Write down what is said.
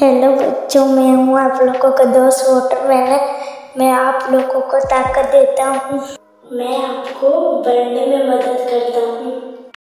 Hello बच्चों, मैं हूँ आप लोगों का दोस्त वाटरमैन मैं आप लोगों को ताकत देता हूँ। मैं आपको बढ़ने में मदद